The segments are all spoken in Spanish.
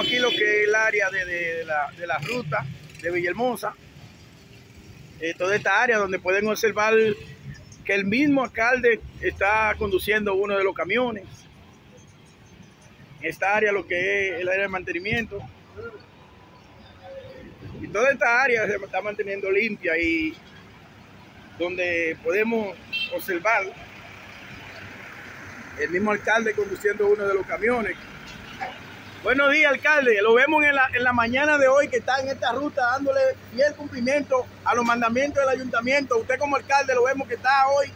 Aquí lo que es el área de, de la, de la ruta de Villahermosa. Eh, toda esta área donde pueden observar que el mismo alcalde está conduciendo uno de los camiones. Esta área lo que es el área de mantenimiento. Y toda esta área se está manteniendo limpia y donde podemos observar el mismo alcalde conduciendo uno de los camiones. Buenos días, alcalde. Lo vemos en la, en la mañana de hoy que está en esta ruta dándole fiel cumplimiento a los mandamientos del ayuntamiento. Usted como alcalde lo vemos que está hoy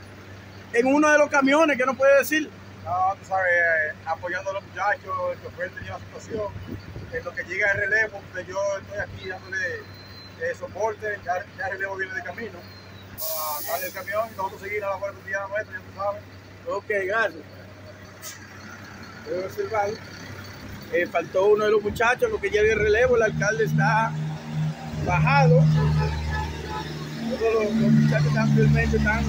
en uno de los camiones, ¿qué nos puede decir? No, tú sabes, eh, apoyando a los muchachos, el chofer tenía una situación, en lo que llega el relevo, pues yo estoy aquí dándole eh, soporte, ya, ya el relevo viene de camino, para darle el camión y nosotros seguir a la fuerza cotidiana nuestra, ya tú sabes. Ok, gracias. Eh, faltó uno de los muchachos, lo que llega el relevo, el alcalde está bajado. Todos los, muchachos están fielmente están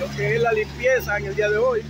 lo que es la limpieza en el día de hoy.